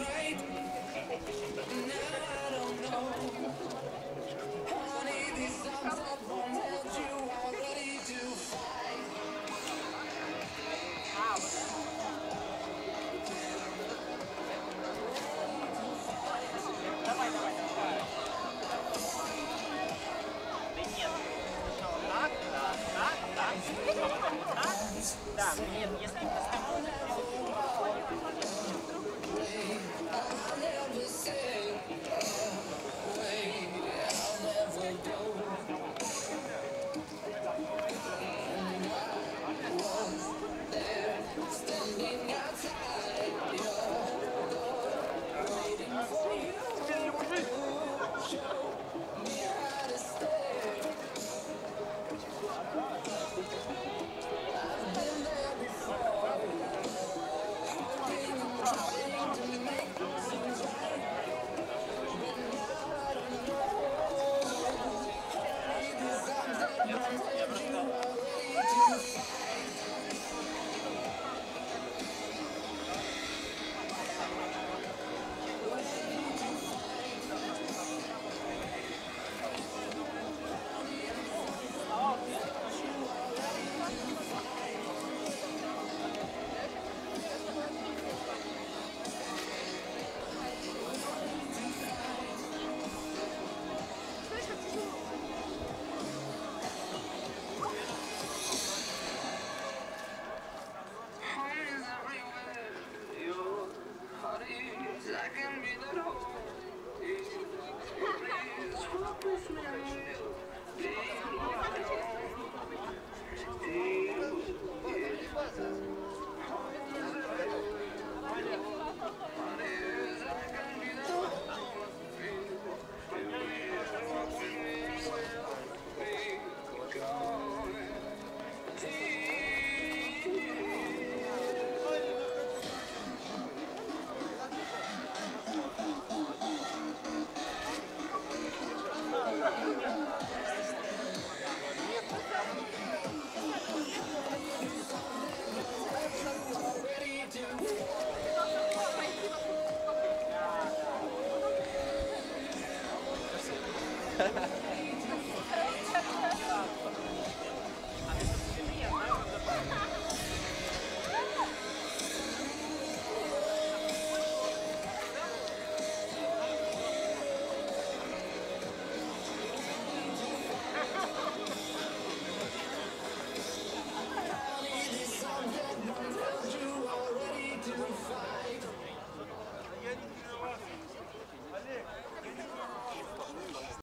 right. Now I don't know. Honey, these songs are Ha ha